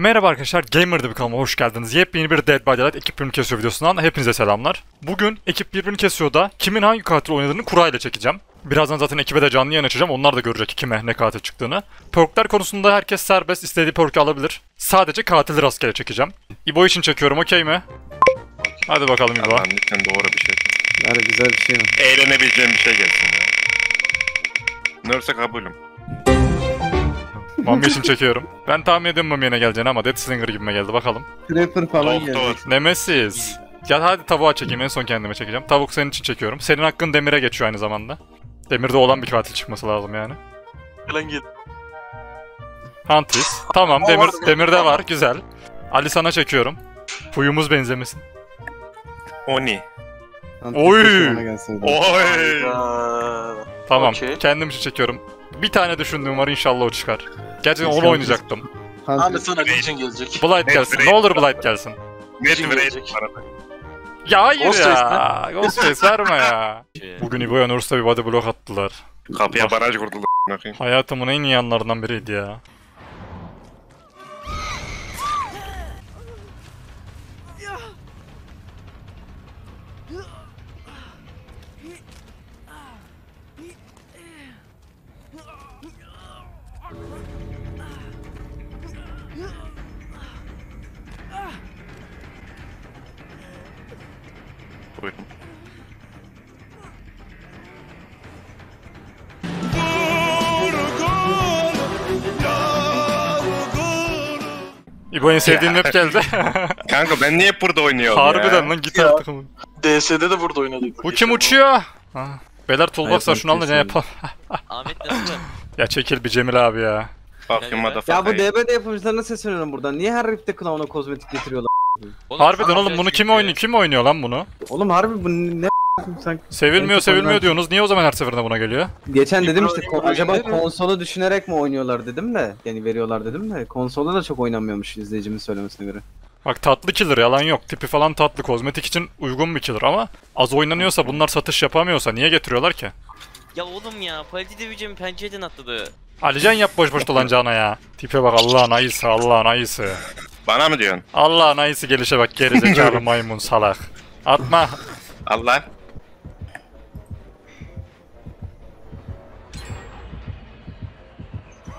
Merhaba arkadaşlar, Gamer'da bir kanalıma hoş geldiniz. Yepyeni bir Dead by Daylight ekip birbirini kesiyor videosundan hepinize selamlar. Bugün ekip birbirini kesiyor da kimin hangi katil oynadığını kura ile çekeceğim. Birazdan zaten ekibe de canlı yayın açacağım. Onlar da görecek kime ne katil çıktığını. Perkler konusunda herkes serbest istediği perk'ü alabilir. Sadece katili rastgele çekeceğim. İbo için çekiyorum okey mi? Hadi bakalım İbo. Allah'ım lütfen doğru bir şey. Ver güzel bir şey mi? Eğlenebileceğim bir şey gelsin ya. Nurse'e kabulüm. Mami için çekiyorum. Ben tahmin ediyorum ne geleceğini ama Death Slinger gibime geldi bakalım. Creeper falan Doktor. geldi. Nemesis. Ya hadi tavuğa çekeyim en son kendime çekeceğim. Tavuk senin için çekiyorum. Senin hakkın Demir'e geçiyor aynı zamanda. Demir'de olan bir katil çıkması lazım yani. Falan git. Huntress. Tamam Demir Demir'de var güzel. Ali sana çekiyorum. Huyumuz benzemesin. Oni. Oy! Oy! Aa, Tamam Okey. kendim için çekiyorum. Bir tane düşündüğüm var inşallah o çıkar. Gerçekten onu oynayacaktım. Ahmet sana Legion gelecek. Blight gelsin. Ne olur Blight gelsin. Bir gelecek? arada. Ya hayır Ghost ya. Ghostface verme ya. Bugün İbo'ya Nurse'da bir body block attılar. Kapıya baraj kurdular. Hayatımın en iyi yanlarından biriydi ya. Buyurun. İbo en sevdiğin map geldi. Kanka ben niye hep burada oynuyorum ya? Harbiden lan git Ya. artık. DS'de de burada oynadık. Bu kim uçuyor? Ha. Beyler toolbox var Hayatım şunu alın da ne yapalım. Ahmet nasılsın? ya çekil bir Cemil abi ya. Fuck you motherfucker. Ya bu DBD yapımcılarına sesleniyorum buradan. Niye her rifte clown'a kozmetik getiriyorlar? Oğlum, Harbiden oğlum bunu kim oynuyor? Kim oynuyor lan bunu? Oğlum harbi bu ne sen Sevilmiyor sevilmiyor diyorsunuz. Niye o zaman her seferinde buna geliyor? Geçen dedim işte ko- acaba konsolu düşünerek mi oynuyorlar dedim de yani veriyorlar dedim de konsolda da çok oynanmıyormuş izleyicimin söylemesine göre. Bak tatlı killer yalan yok. Tipi falan tatlı. Kozmetik için uygun bir killer ama az oynanıyorsa bunlar satış yapamıyorsa niye getiriyorlar ki? Ya oğlum ya Paldi Division pencereden atladı. Alican yap boş boş dolanacağına ya. Tipe bak Allah'ın ayısı Allah'ın ayısı. Bana mı diyorsun? Allah'ın ayısı gelişe bak gerizekalı maymun salak. Atma. Allah.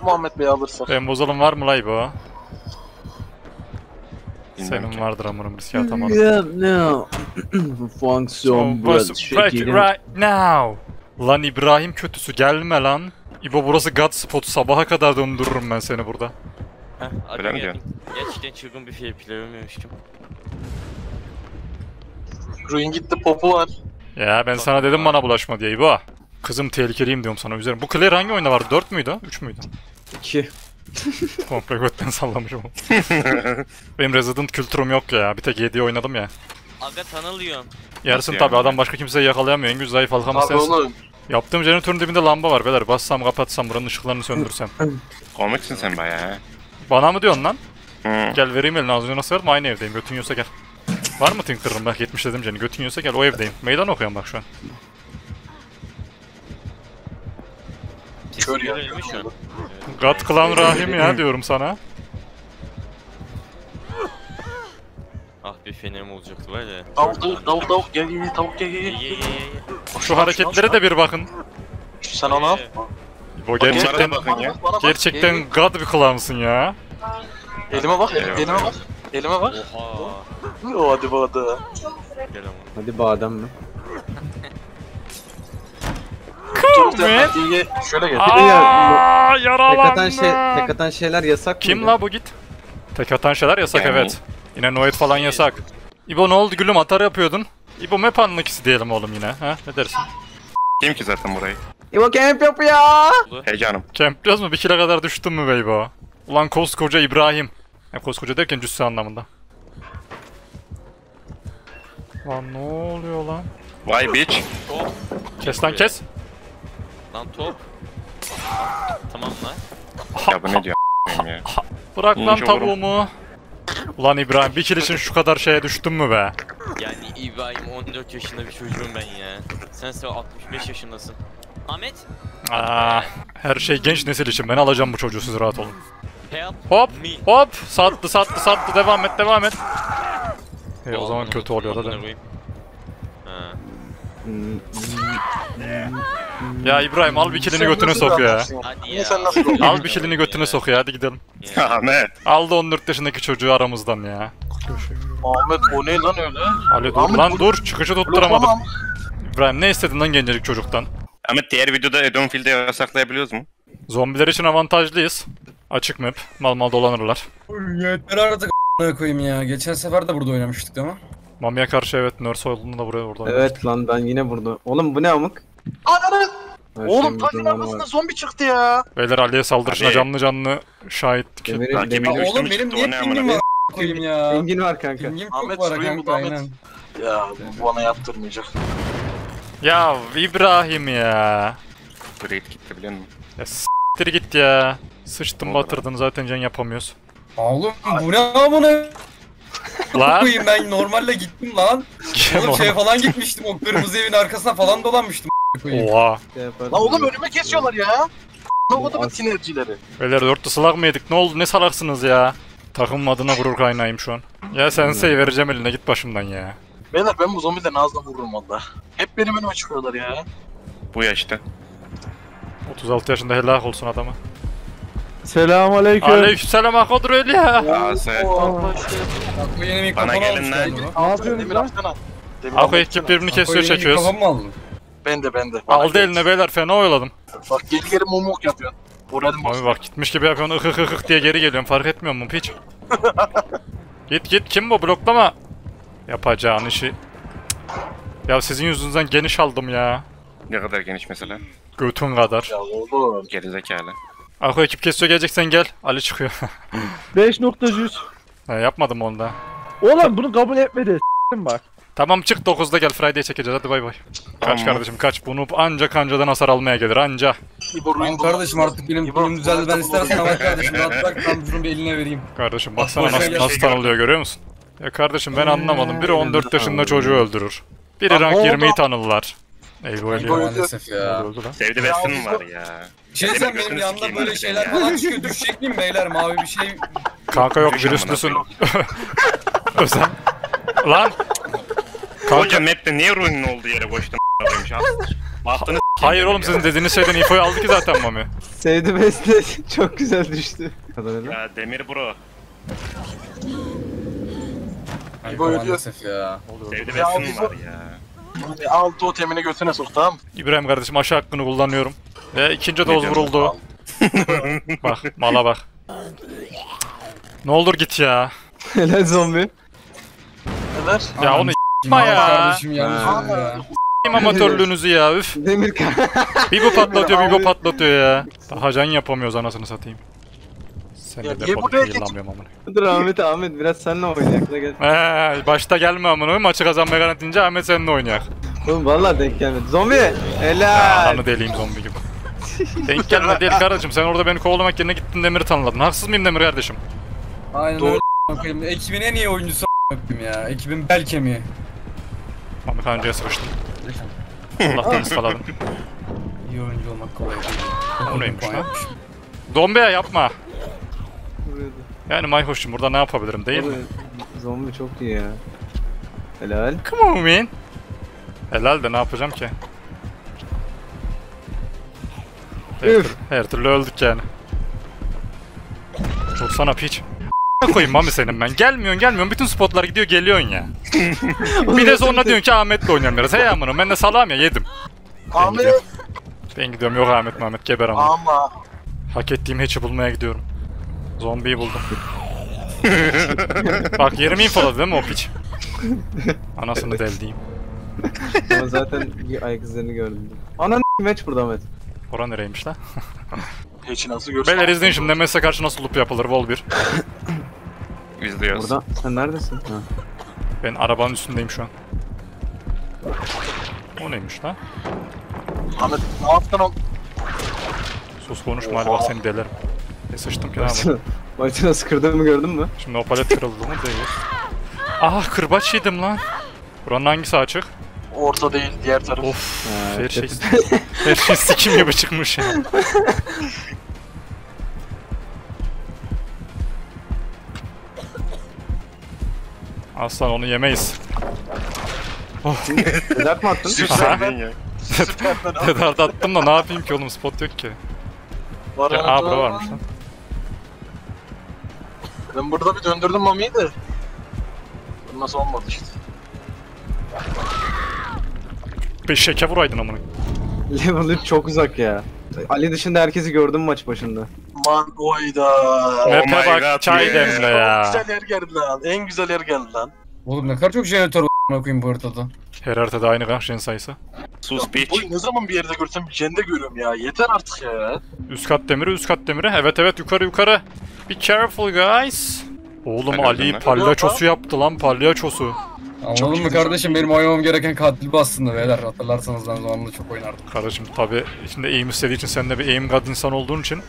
Muhammed Bey alırsa. Ben bozalım var mı lay bu? Bilmiyorum Senin ki. vardır amınım riske atamadım. Yeah, no. Fonksiyon break it right now. Lan İbrahim kötüsü gelme lan. İbo burası God spot sabaha kadar döndürürüm ben seni burada. Heh, Öyle mi geldim. Gerçekten çılgın bir şey bilememiştim. Ruin gitti popu var. Ya ben sana dedim bana bulaşma diye İbo. Kızım tehlikeliyim diyorum sana üzerim. Bu Claire hangi oyunda vardı? 4 müydü? 3 müydü? 2. Komple götten sallamışım. Benim Resident kültürüm yok ya. Bir tek 7'yi oynadım ya. Aga tanılıyorsun. Yarısını yani? tabi adam başka kimseyi yakalayamıyor. En güzel zayıf halkamı Abi sensin. oğlum. Yaptığım jeneratörün dibinde lamba var beyler. Bassam kapatsam buranın ışıklarını söndürsem. Komiksin sen bayağı. ha. Bana mı diyorsun lan? Hı. Gel vereyim eline az önce nasıl verdim aynı evdeyim. Götün yiyorsa gel. Var mı Tinker'ın bak 70 dedim Jenny. Götün yiyorsa gel o evdeyim. Meydan okuyorum bak şu an. Kör Sesim ya. geliyor mu şu an? God Clan Rahim ya diyorum sana. Ah bir fenerim olacaktı var ya. Tavuk tavuk tavuk tavuk gel gel gel, tavuk gel gel. Şu hareketlere de bir bakın. Sen onu al. Bu Bunlara gerçekten bakın ya. Bana bak. gerçekten Gel, God bir clan'sın ya. Elime bak Eyvallah. elime bak. Elime bak. Oha. O hadi bu hadi. Gel ama. Hadi badem mi? Dur man. sen şöyle gel. Aa Tek atan, şey, tek atan şeyler yasak Kim mıydı? la bu git? Tek atan şeyler yasak Yani. evet. Yine Noet falan yasak. İbo ne oldu gülüm atar yapıyordun. İbo map anlıkisi diyelim oğlum yine. Ha ne dersin? Kim ki zaten burayı? İbo camp yapıyor. Heyecanım. Campliyoruz mu? Bir kile kadar düştün mü be İbo? Ulan koskoca İbrahim. Ya koskoca derken cüsse anlamında. Lan ne oluyor lan? Vay bitch. Top. Kes lan kes. Lan top. Tamam lan. Ya bu ne diyor ya. Bırak lan tavuğumu. Ulan İbrahim bir kill için şu kadar şeye düştün mü be? Yani İbrahim 14 yaşında bir çocuğum ben ya. Sen ise 65 yaşındasın. Ahmet. Aa, her şey genç nesil için. Ben alacağım bu çocuğu siz rahat olun. Hop hop sattı sattı sattı devam et devam et. E, o zaman kötü oluyor da değil mi? Ya İbrahim al bir kilini götüne sok ya. Hadi? Al bir kilini götüne sok ya hadi gidelim. Ahmet. Aldı 14 yaşındaki çocuğu aramızdan ya. Ahmet o ne lan öyle? Ali dur lan dur çıkışı tutturamadım. İbrahim ne istedin lan gencecik çocuktan? Ahmet diğer videoda Edomfield'e yasaklayabiliyoruz mu? Zombiler için avantajlıyız. Açık map. Mal mal dolanırlar. Yeter artık a**ına koyayım ya. Geçen sefer de burada oynamıştık değil mi? Mami'ye karşı evet nurse olduğunda da buraya vurdu. Evet lan ben yine burada. Oğlum bu ne amık? Ananı! Her Oğlum şeyin bir tankın zamanı arkasında var. zombi çıktı ya. Beyler Ali'ye saldırışına Ali. canlı canlı şahittik. Demir, Takip demir, ediyor. Ya oğlum benim çıktı, niye o ne pingim amına var a**ına koyayım ya? Pingin var kanka. Pingim Ahmet, çok var suyun bu, kanka Ahmet. aynen. Ya bu bana yaptırmayacak. Ya İbrahim ya. Great gitti biliyor musun? Ya s**tir git ya. Oldu batırdın zaten can yapamıyoruz. Oğlum bu ne amına Lan koyayım ben normalle gittim lan. kim Oğlum o? şey falan gitmiştim o kırmızı evin arkasına falan dolanmıştım. Oha. Lan oğlum önüme kesiyorlar ya. Ne oldu bu sinerjileri? Beyler dörtlü salak mı yedik? Ne oldu? Ne salaksınız ya? Takım adına gurur kaynağıyım şu an. Ya sensei vereceğim eline git başımdan ya. Beyler ben bu zombilerin ağzına vururum valla. Hep benim önüme çıkıyorlar ya. Bu yaşta. 36 yaşında helak olsun adama. Selam aleyküm. Aleykümselam Akodur öyle ya. Yeni Bana gelin lan. Ne yapıyorsun Demir lan? atsana. Demir Ako ekip birbirini kesiyor çekiyoruz. mikrofon mu aldın? Bende bende. Bana Aldı eline beyler fena oyaladım. Bak geri geri mumuk yapıyorsun. Moralim Abi bak gitmiş gibi yapıyorsun ıhık ıhık diye geri geliyorum fark etmiyor musun piç? git git kim bu bloklama? Yapacağın işi. Ya sizin yüzünüzden geniş aldım ya. Ne kadar geniş mesela? Götün kadar. Ya oğlum. Gerizekalı. Ako ekip kesiyor geleceksen gel. Ali çıkıyor. 5.100. ha, yapmadım onu da. Oğlum bunu kabul etmedi. S**tim bak. Tamam çık 9'da gel Friday'e çekeceğiz hadi bay bay. Kaç Tamam. kardeşim kaç bunu anca kancadan hasar almaya gelir anca. Ruin kardeşim artık benim İbo, pingim düzeldi ben istersen ama kardeşim rahat bırak ben bir eline vereyim. Kardeşim baksana nasıl, gel. nasıl tanılıyor görüyor musun? Ya kardeşim ben anlamadım. Biri 14 yaşında çocuğu öldürür. Biri rank ne oldu? 20'yi tanırlar. Eyvah eyvah. öldü. Maalesef ya. Öldü lan. Sevdi biz- var ya. Şey Demin sen benim yanımda böyle şeyler falan çıkıyor düşecek miyim beyler mavi bir şey. Kanka yok Düşün virüslüsün. Özen. Lan. Kanka. Hocam map'te niye ruinin olduğu yere koştun. Bahtını Hayır oğlum sizin dediğiniz şeyden infoyu aldı ki zaten Mami. Sevdi besle çok güzel düştü. Ya Demir bro. İbo ölüyor. maalesef ya. Sevdi Ya biz- var ya. Al totemini götüne sok tamam mı? İbrahim kardeşim aşağı hakkını kullanıyorum. Ve ikinci doz diyorsun? vuruldu. bak mala bak. Ne olur git ya. Helal zombi. Neler? Ya onu yapma ya. Kardeşim yanlış oldu ya. s**eyim amatörlüğünüzü ya üf. Demir kan. Bir bu patlatıyor bir bu Abi. patlatıyor ya. Daha can yapamıyoruz anasını satayım. Sen Ya niye buraya git geç- yıllanmıyorum amına. Dur Ahmet Ahmet biraz seninle oynayak da gel. Eee başta gelme amına maçı kazanmaya garantince Ahmet seninle oynayak. Oğlum valla denk gelmedi. Zombi. Helal. Ananı deliyim zombi gibi. Denk gelme değil kardeşim sen orada beni kovalamak yerine gittin Demir'i tanıladın. Haksız mıyım Demir kardeşim? Aynen Doğru. öyle. Ekibin en iyi oyuncusu ya. Ekibin bel kemiği. Mami kancaya sıkıştım. Allah'tan ıskaladım. İyi oyuncu olmak kolay değil. O neymiş lan? Dombeya yapma. Yani Mayhoş'cum burada ne yapabilirim değil mi? Oğlum, Zombi çok iyi ya. Helal. Come on man. Helal de ne yapacağım ki? Her, Üf. her türlü öldük yani. Dursana piç. Koyayım Mami senin ben. Gelmiyorsun gelmiyorsun. Bütün spotlar gidiyor geliyorsun ya. Bir de sonra diyorsun ki Ahmet'le oynayalım biraz. Hey amına ben de salam ya yedim. Ahmet. gidiyorum. Ben gidiyorum yok Ahmet Mehmet geber ama. Ama. Hak ettiğim hatch'i bulmaya gidiyorum. Zombiyi buldum. Bak yerimi infoladı değil mi o piç? Anasını deldiğim. Ama zaten bir ayak izlerini gördüm. Anan match burada Ahmet. Ora nereymiş lan? Hiç nasıl görsün? Beyler izleyin şimdi Nemes'e karşı nasıl loop yapılır Vol 1. İzliyoruz. Burada. Sen neredesin? Ha. Ben arabanın üstündeyim şu an. O neymiş lan? Ahmet ne yaptın oğlum? Sus konuşma hadi bak seni delerim. E sıçtım kenara. Martina, Martina sıkırdığımı gördün mü? Şimdi o palet kırıldı mı? Değil. Ah kırbaç yedim lan. Buranın hangisi açık? Orta değil diğer taraf. Of ha, her şey, her şey sikim gibi çıkmış ya. Aslan onu yemeyiz. Oh. Dedart mı attın? Süperden ya. Süperden attım da ne yapayım ki oğlum spot yok ki. Var ya, aa varmış lan. Ben burada bir döndürdüm Mami'yi de. Nasıl olmadı işte. Bir şeke vuraydın amına. Level 3 çok uzak ya. Ali dışında herkesi gördüm maç başında. Man oyda. Oh my bak God, çay yeah. demle ya. güzel yer geldi lan. En güzel yer geldi lan. Oğlum ne kadar çok jeneratör koyayım bu haritada. Her haritada aynı kanşen sayısı. Sus bitch. Ne zaman bir yerde görsem jende görüyorum ya. Yeter artık ya. Üst kat demiri, üst kat demiri. Evet evet yukarı yukarı. Be careful guys. Oğlum Sen Ali palyaçosu yaptı lan palyaçosu. Anladın mı kardeşim benim oynamam gereken katil bu aslında beyler. Hatırlarsanız ben zamanında çok oynardım. Kardeşim tabi şimdi aim istediği için sen de bir aim god insan olduğun için.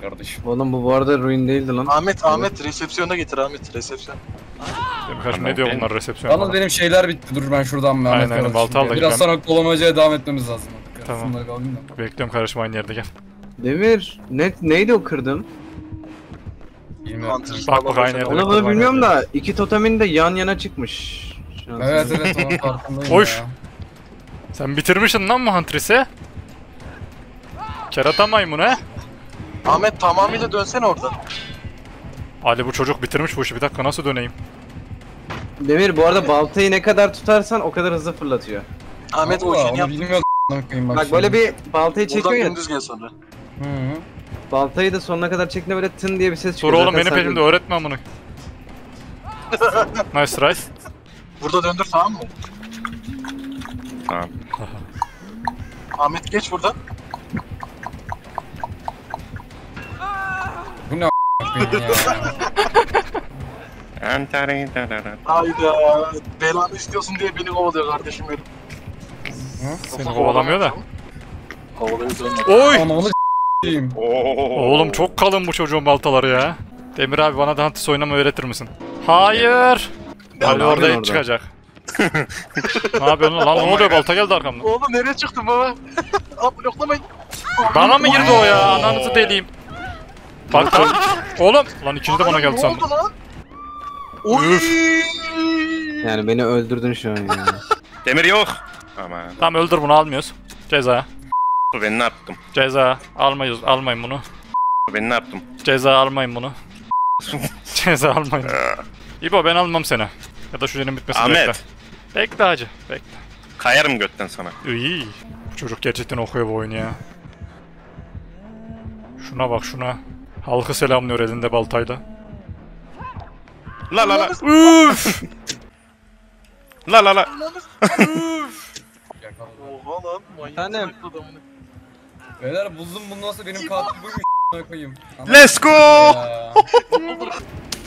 Kardeşim. Oğlum bu bu arada ruin değildi lan. Ahmet Ahmet resepsiyona getir Ahmet resepsiyon. Tamam, ne diyor bunlar resepsiyon Yalnız benim şeyler bitti. Dur ben şuradan Mehmet Aynen, kardeşim. balta al da Biraz ben- sonra kovalamacaya devam etmemiz lazım. Tamam. Da. Bekliyorum kardeşim aynı yerde gel. Demir, net neydi o kırdın? Bilmiyorum. Bak bak aynı yerde. Onu bekliyorum, bunu aynı bilmiyorum yerde. da iki totemin de yan yana çıkmış. Şu an Evet evet onun farkındayım Hoş. ya. Sen bitirmişsin lan mı Huntress'i? Kerata maymun he? Ahmet tamamıyla dönsene oradan. Ali bu çocuk bitirmiş bu işi bir dakika nasıl döneyim? Demir bu arada baltayı ne kadar tutarsan o kadar hızlı fırlatıyor. Ahmet o işini onu yap. bilmiyordum a**ına koyayım Bak, bak böyle bir baltayı çekiyor Buradan ya. gündüz gel sonra. Hı hı. Baltayı da sonuna kadar çektiğinde böyle tın diye bir ses Dur çıkıyor. oğlum Zaten benim peşimde de- öğretme bunu. nice try. Burada döndür tamam mı? Tamam. Ahmet geç buradan. Hayda. Belanı istiyorsun diye beni kovalıyor kardeşim benim. Seni kovalamıyor da. Kovalıyor. Oy! Ananı. Oğlum çok kalın bu çocuğun baltaları ya. Demir abi bana da Huntress oynama öğretir misin? Hayır! Ali orada ilk çıkacak. ne yapıyorsun lan? Ne oluyor balta geldi arkamdan. Oğlum nereye çıktın baba? Abi bloklamayın. Bana mı girdi o ya? Ananızı deliyim. Bak. Oğlum. Lan ikinci de bana geldi Ne sandım. oldu lan? Oy! Yani beni öldürdün şu an ya. Demir yok. Aman. Tamam öldür bunu almıyoruz. Ceza. Ben ne yaptım? Ceza. Almayız. Almayın bunu. Bu ben ne yaptım? Ceza almayın bunu. Ceza almayın. İbo ben almam seni. Ya da şu yerin bitmesini bekle. Ahmet. Bekle hacı. Bekle. Kayarım götten sana. İyi. Bu çocuk gerçekten okuyor bu oyunu ya. Şuna bak şuna. Halkı selamlıyor elinde baltayla. La la la. Üf! La la la. Oha lan. Manyak adamını. Beyler buldum bundan sonra benim katil buymuş koyayım. Let's go.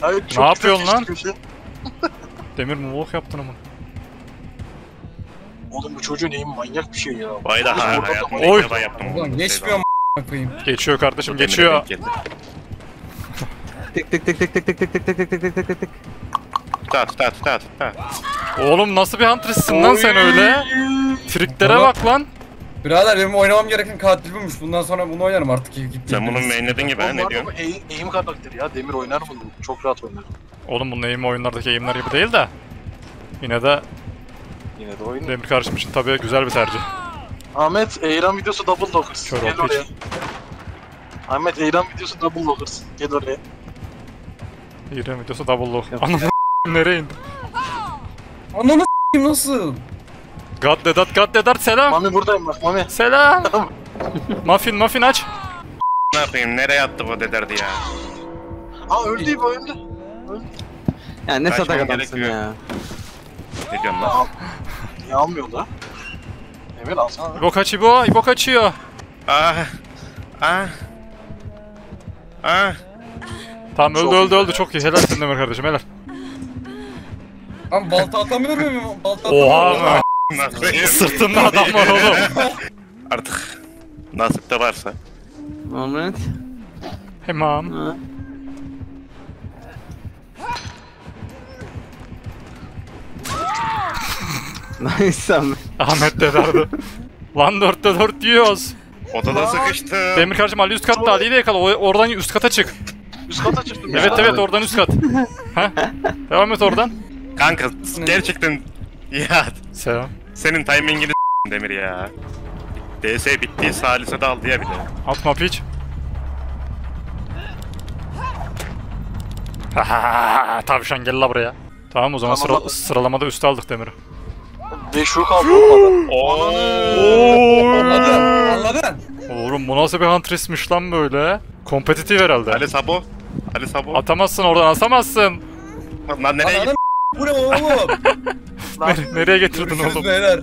Hayır, çok yapıyorsun lan? köşe. Demir mumluk yaptın ama. Oğlum bu çocuğun eğimi manyak bir şey ya. Vay da hayatımda Oy. ilk defa yaptım. Ulan geçmiyor koyayım. Geçiyor kardeşim geçiyor. Tık tık tık tık tık tık tık tık tık tık tık tık tık tık tık. Tuta tuta tuta tuta. Oğlum nasıl bir huntress'sın lan sen öyle? Triklere Oğlum. bak lan. Birader benim oynamam gereken katil buymuş. Bundan sonra bunu oynarım artık. Gitti. Sen bunu mainledin gibi ha ne diyorsun? ama eğim, eğim karakteri ya. Demir oynar bunu. Çok rahat oynar. Oğlum bunun eğimi oyunlardaki eğimler gibi değil de. Yine de Yine de oynar. Demir kardeşim için tabii güzel bir tercih. Ahmet, Eyran videosu double lockers. Kör Gel oraya. Ahmet, Eyran videosu double lockers. Gel oraya. İğren videosu double low. Ananı nereye indi? Ananı s**eyim nasıl? God dedat God dedat selam. Mami buradayım bak Mami. Selam. muffin muffin aç. Ne yapayım? Nereye attı bu dederdi ya? Aa öldü bu öldü. Yani ne Kaçman satak adamsın gerekiyor. ya. Ne diyorsun lan? Niye almıyor da? Emir alsana. İbo kaç İbo. İbo kaçıyor. Ah. Ah. Ah. Tamam öldü Çok öldü öldü çok iyi. Helal senin Demir kardeşim helal. Lan balta atamıyor muyum? Balta Oha atamıyorum. mı? Nasıl? Sırtında adam var oğlum. Artık nasip de varsa. Ahmet. Tamam. Ha. Nice Ahmet. Ahmet de verdi. Lan dörtte dört yiyoruz. Odada sıkıştı. Demir kardeşim Ali üst katta Ali'yi de yakala. O- Oradan üst kata çık. Üst kata çıktım. Evet evet oradan üst kat. ha? Devam et oradan. Kanka gerçekten ya Selam. senin timingini Demir ya. DS bitti Salise de aldı ya bir de. Atma piç. Tavşan gel la buraya. Tamam o zaman Tamam, sıra- abi. sıralamada üste aldık Demir'i. 5 şu kaldı olmadı. Anladın? Anladın? Oğlum bu nasıl bir huntresmiş lan böyle? Kompetitif herhalde. Ali Sabo. Ali Sabo. Atamazsın oradan atamazsın. Lan nereye gittin? Bu ne oğlum? Nere- nereye getirdin Görüşürüz oğlum? beyler.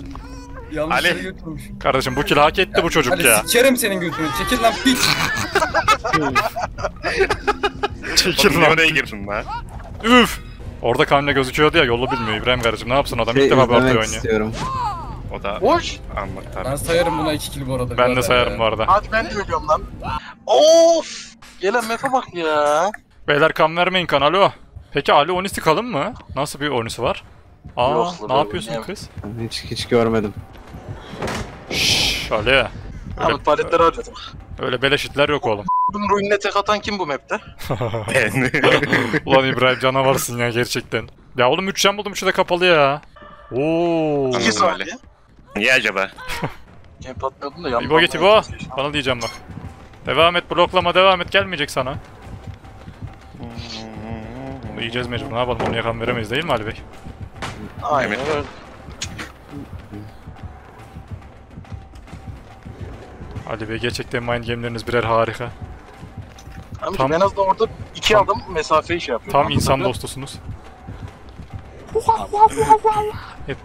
Yanlış Ali. yere götürmüş. Kardeşim bu kill hak etti bu çocuk Ali ya. sikerim senin götünü. Çekil lan piç. Çekil Oğlum lan. oraya girdin lan. Üf. Orada kamera gözüküyordu ya yolu bilmiyor İbrahim kardeşim ne yapsın adam Şey ilk defa bir ortaya izlemek oynuyor. istiyorum. O da Boş. anlık Ben sayarım buna 2 kill bu arada. Ben de birader sayarım ya. bu arada. Hadi ben de ölüyorum lan. Of. Gelen mefe bak ya. Beyler kan vermeyin kan alo. Peki Ali Onis'i kalın mı? Nasıl bir Onis'i var? Aa Yok, ne yapıyorsun oynayamam. kız? Hiç hiç görmedim. Şşş Ali. Öyle, Ahmet paletleri harcadım. öyle beleşitler yok oğlum. Bunun ruinine tek atan kim bu map'te? Ben. Ulan İbrahim canavarsın ya gerçekten. Ya oğlum 3 can buldum 3'ü de kapalı ya. Oo. 2 saniye. Niye acaba? Game patladım da yandım. İbo git İbo. Bana diyeceğim bak. Devam et bloklama devam et gelmeyecek sana. Bunu yiyeceğiz mecbur ne yapalım onu yakan veremeyiz değil mi Ali Bey? Aynen Evet. öyle. Ali Bey gerçekten mind game'leriniz birer harika. Abi Tam- en azından orada iki Tam- adım mesafeyi şey yapıyorum. Tam Anladın insan mı? dostusunuz. Bu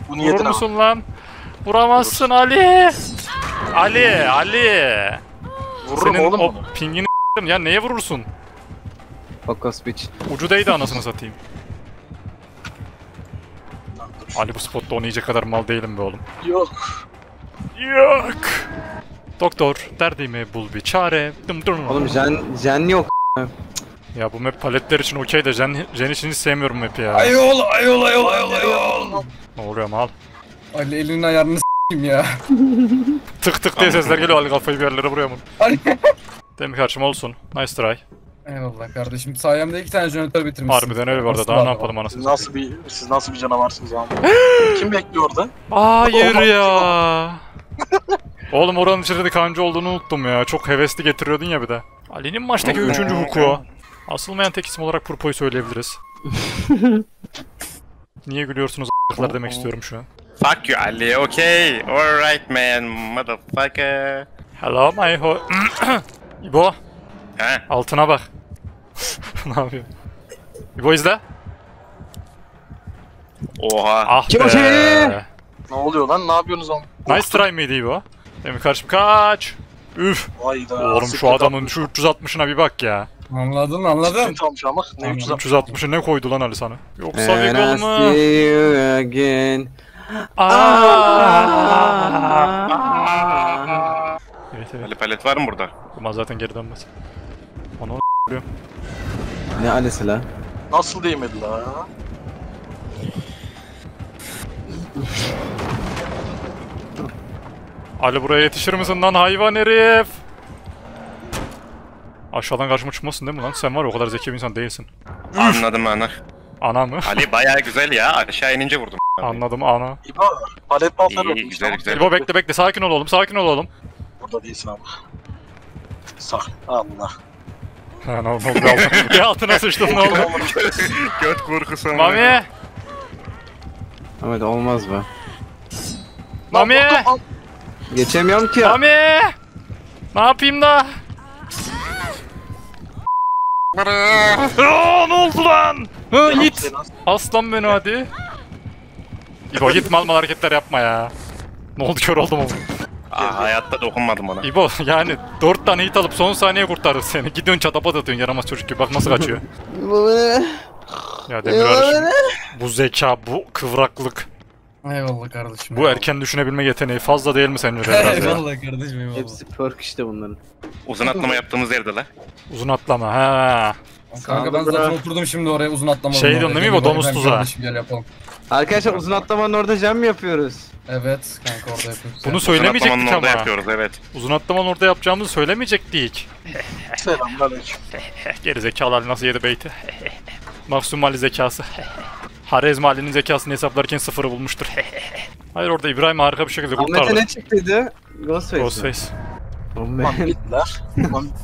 Vurur niyetine bak. musun lan? Vuramazsın Ali. Ali, Ali. Vururum Senin oğlum o bunu. pingini ya neye vurursun? Focus bitch. Ucu değdi anasını satayım. Ali bu spotta oynayacak kadar mal değilim be oğlum. Yok. Yok. Doktor, derdimi bul bir çare. Dım dım. Oğlum jen, jen yok. Ya bu map paletler için okey de Jen, Jen için hiç sevmiyorum map'i ya. Ayol ayol ayol ayol ayol. Ne oluyor mal? Ali elinin ayarını ya. Tık tık diye sesler geliyor Ali kafayı bir yerlere vuruyor mu? Demir karşıma olsun. Nice try. Eyvallah kardeşim. Sayemde iki tane jeneratör bitirmişsin. Harbiden öyle bu arada. Daha ne yapalım anasını Siz nasıl bir siz nasıl bir canavarsınız abi? Kim bekliyor orada? Hayır ya. Oğlum oranın içeride kanca olduğunu unuttum ya. Çok hevesli getiriyordun ya bir de. Ali'nin maçtaki üçüncü huku. Asılmayan tek isim olarak Purpo'yu söyleyebiliriz. Niye gülüyorsunuz a**lar demek istiyorum şu an. Fuck you Ali, okay. Alright man, motherfucker. Hello my ho... İbo, Ha? altına bak. ne yapıyor? İbo izle. Oha. Ah Kim o be. şey? Ne oluyor lan? Ne yapıyorsunuz oğlum? Nice try miydi İbo? Demir karşım kaç. Üf. Hayda. Oğlum şu adamın şu 360'ına bir bak ya. Anladın anladın. Almış ama. Ne Anladım. 360? 360'ı ne koydu lan Ali sana? Yoksa And I see mı? you again. Aa! Evet evet. Ali palet var mı burada? Ama zaten geri dönmez. Onu Ne alesi la? Nasıl değmedi la? Ali buraya yetişir misin lan hayvan herif? Aşağıdan karşıma çıkmasın değil mi lan? Sen var ya o kadar zeki bir insan değilsin. Anladım ana. Ana mı? Ali bayağı güzel ya. Aşağı inince vurdum. Anladım ana. İbo palet baltlar İyi, güzel, güzel. İbo bekle bekle sakin ol oğlum sakin ol oğlum. Burada değilsin abi. Sak. Allah. Ha ne oldu ne oldu altına, bir altına sıçtın ne oldu? Göt korkusu ama. Mami! Ahmet olmaz be. Mami! Geçemiyorum ki. Mami! Ne yapayım da? Aa, ne oldu lan? Ha, git. Aslan beni hadi. İbo git mal mal hareketler yapma ya. Ne oldu kör oldum oğlum. Aa, hayatta dokunmadım ona. İbo yani 4 tane hit alıp son saniye kurtardık seni. Gidiyorsun çatapat atıyorsun yaramaz çocuk gibi bak nasıl kaçıyor. ya Demir Arış, bu zeka, bu kıvraklık, Eyvallah kardeşim. bu erken düşünebilme yeteneği fazla değil mi sence biraz ya? Eyvallah kardeşim eyvallah. Hepsi perk işte bunların. Uzun atlama yaptığımız yerde la. Uzun atlama ha. Kanka ben zaten oturdum şimdi oraya uzun atlamadım. Şey diyorsun değil mi bu, domuz tuzağı? kardeşim Gel yapalım. Arkadaşlar uzun atlamanın orada jam mi yapıyoruz? Evet kanka orada yapıyoruz. Bunu Uzun atlamanın söylemeyecektik orada ama. yapıyoruz evet. Uzun atlamanın orada yapacağımızı söylemeyecektik. Selamünaleyküm. Geri zekalı nasıl yedi beyti. Mahsum Ali zekası. Harezm Ali'nin zekasını hesaplarken sıfırı bulmuştur. Hayır orada İbrahim harika bir şekilde Ahmet'e kurtardı. ne çıktıydı? Ghostface. Ghostface.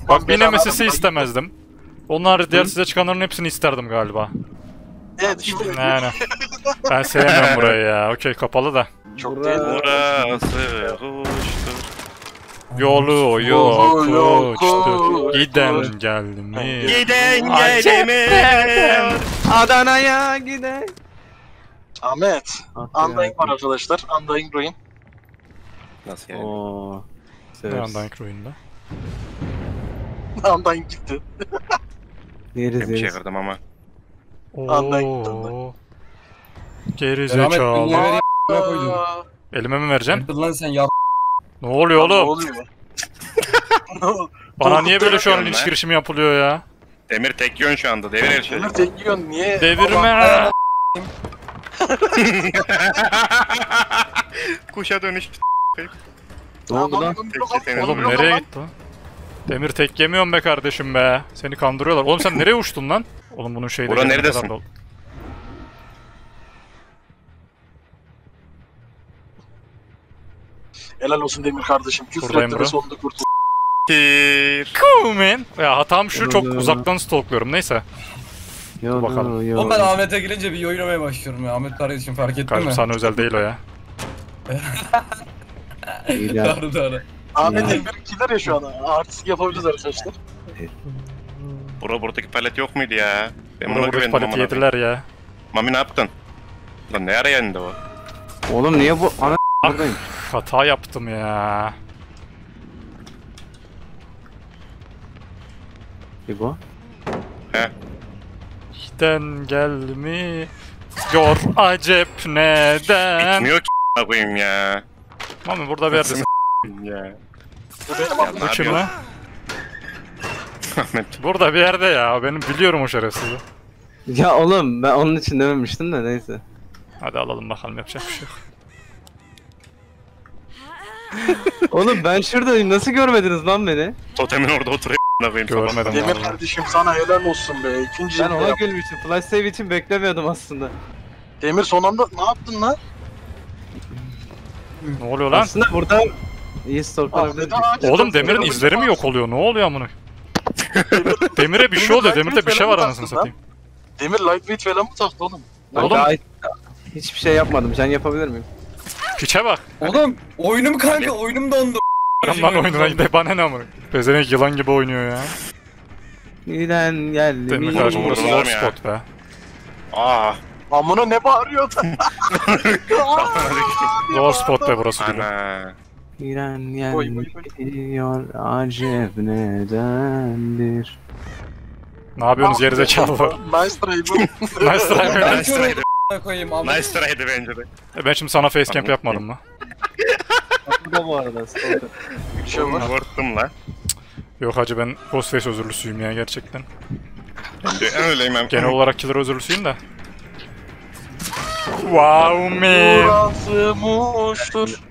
Bak bir nemesisi istemezdim. Onlar diğer size çıkanların hepsini isterdim galiba. Evet işte. Yani. Ben sevmiyorum burayı ya. Okey kapalı da. Çok değil. Burası kuştur. Yolu yok uçtu. Giden geldi mi? Giden gelemiyor. Adana'ya gidelim. Ahmet. Ah Undying var arkadaşlar. Undying Ruin. Nasıl yani? Oo. Ne Severiz. yandan oyunda? Undying gitti. Yeriz bir şey yeriz. kırdım ama. Oo. Andan gitti, Geri Rahmet zekalı. koydum. Aa, Elime mi vereceksin? Hayırdır lan sen ya Ne oluyor Ne oğlum? oluyor? Ne oluyor? Bana niye böyle şu an Korkutuyorum linç ben. girişimi yapılıyor ya? Demir tek yön şu anda. Devir her şey. Demir tek yiyorsun niye? Devirme. Kuşa dönüş. Ne oldu lan? Oğlum nereye gitti lan? Demir tek yemiyorum be kardeşim be. Seni kandırıyorlar. Oğlum sen nereye uçtun lan? Oğlum bunun şeyde... Bura neredesin? kadar da- Helal olsun Demir kardeşim. Ve sonunda kurtul. Cool man. Ya hatam şu çok uzaktan stalkluyorum neyse. Yo, bakalım. yo. Oğlum ben Ahmet'e girince bir oynamaya başlıyorum ya. Ahmet kardeşim fark ettin Kardeşim mi? sana özel değil o ya. İyi ya. Doğru doğru. Ahmet Ya. Demir kiler ya şu an. Artistik yapabiliriz arkadaşlar. Bura buradaki palet yok muydu ya? Ben buna buradaki güvendim paleti koyayım. yediler ya. Mami ne yaptın? Lan ne ara yendi o? Oğlum niye bu ana buradayım? Üf, Hata yaptım ya. İbo. He. Giden gelmiyor acep neden? Bitmiyor ki a**ına koyayım ya. Mami burada yerdesin. ya. Bu ne kim lan? Ahmet. Burada bir yerde ya. Benim biliyorum o şerefsizi. Ya oğlum ben onun için dememiştim de neyse. Hadi alalım bakalım yapacak bir şey yok. Oğlum ben şuradayım nasıl görmediniz lan beni? Totemin orada oturuyor koyayım. Görmedim. Demir kardeşim sana helal olsun be. İkinci Ben ona gülmüştüm. Flash save için beklemiyordum aslında. Demir son anda ne yaptın lan? Ne oluyor lan? Aslında burada iyi. Ahmet'e ağaç Oğlum Demir'in izleri mi yok oluyor? Ne oluyor amına? Demir'e bir şey oluyor. Demir'de bir şey var anasını satayım. Demir lightweight falan mı taktı oğlum? Oğlum- hiçbir şey yapmadım. Can yapabilir miyim? Piçe bak. Oğlum oyunum kanka oyunum dondu. Lan oyununa gide bana ne amına? Pezevenk yılan gibi oynuyor ya. Giden geldi. Demir mi? kardeşim burası zor spot be. Aa. Amına ne bağırıyordu? Zor spot be burası. Ana. Giden Koy, koy, koy. geliyor acep nedendir? Ne yapıyorsunuz geri zekalı? Nice try bro. nice try. Nice try'di. A**ına koyayım Ahmet. Nice try'di bence de. E Ben şimdi sana facecamp yapmadım mı? Bu da bu arada stalker. Bir şey var. Korktum lan. Yok hacı ben Ghostface özürlüsüyüm ya gerçekten. Ben öyleyim ben. Genel olarak killer özürlüsüyüm de. Wow man. Burası muştur.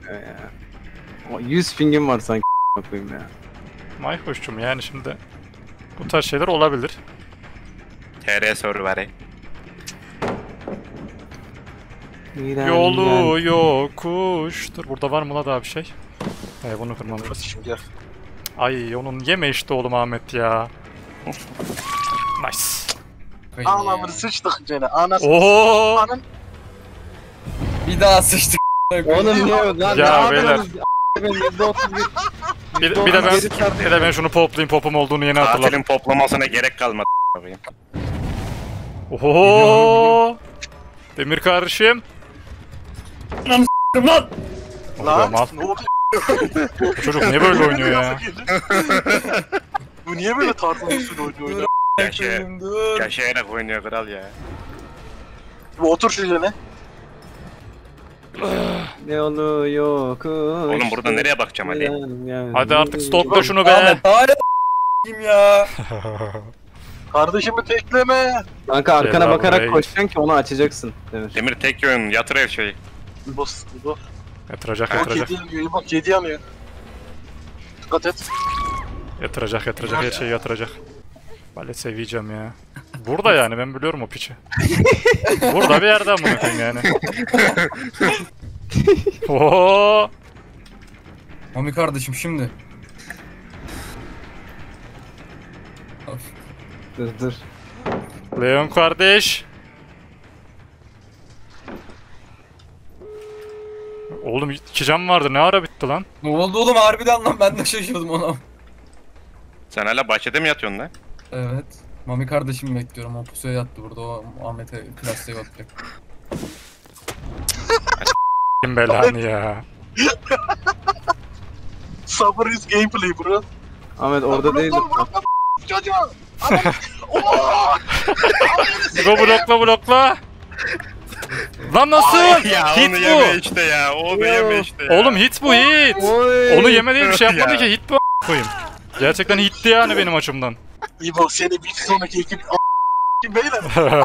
O 100 pingim var sanki koyayım ya. Mayhoş'cum yani şimdi bu tarz şeyler olabilir. TR server'e. Giden Yolu yokuştur. Burada var mı la daha bir şey? He bunu kırmam lazım. Şimdi. Ay onun yeme işte oğlum Ahmet ya. Nice. Anamını sıçtık gene. Anası. Oo. Anın. Bir daha sıçtık. Oğlum niye öyle lan? Ya ne beyler. Yapıyorsunuz? Ben %31 Bir, bir de ben bir de ben şunu poplayayım popum olduğunu yeni hatırladım. Tatilin poplamasına gerek kalmadı. a**ına Oho. Demir kardeşim. Lan Lan oldu? Bu çocuk niye böyle oynuyor ya? Bu niye böyle tartılmışsın oynuyor? Yaşa, Koyayım, dur. yaşayarak oynuyor kral ya. Bu otur şu yerine. Yolu yokuş. Oğlum burada nereye bakacağım hadi. Hadi artık stalkla şunu be. Ahmet hala ya. Kardeşimi tekleme. Kanka arkana Gel abi bakarak buraya. koşacaksın ki onu açacaksın Demir. Demir tek yön yatır her şeyi. Bu bu. Yatıracak Bak yatıracak. yanıyor. Bak yedi yanıyor. Dikkat et. Yatıracak yatıracak her şeyi yatıracak. Balet seveceğim ya. Burada yani ben biliyorum o piçi. Burada bir yerde amına koyayım yani. Oo! Mami kardeşim şimdi. Dur dur. Leon kardeş. Oğlum iki cam vardı ne ara bitti lan? Ne oldu oğlum harbiden lan ben de şaşırdım ona. Sen hala bahçede mi yatıyorsun lan? Evet. Mami kardeşimi bekliyorum. O pusuya yattı burada. O Ahmet'e klasiğe batacak. Kim belanı ya. Sabır is gameplay bro. Ahmet orada değil. Bırak lan, bırak lan, Çocuğu. Adam- Oo! Go blokla blokla. Lan nasıl? ya hit onu bu. yeme işte ya. Onu yeme işte ya. Oğlum hit bu hit. Onu yeme diye bir şey yapmadı Ya. ki hit bu a- koyayım. Gerçekten hitti yani benim açımdan. Bak seni bir sonraki ekip beyler.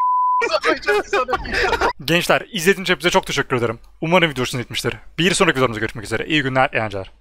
Gençler izlediğiniz için çok teşekkür ederim. Umarım video hoşunuza gitmiştir. Bir sonraki videomuzda görüşmek üzere. İyi günler, eğlenceler.